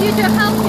you to help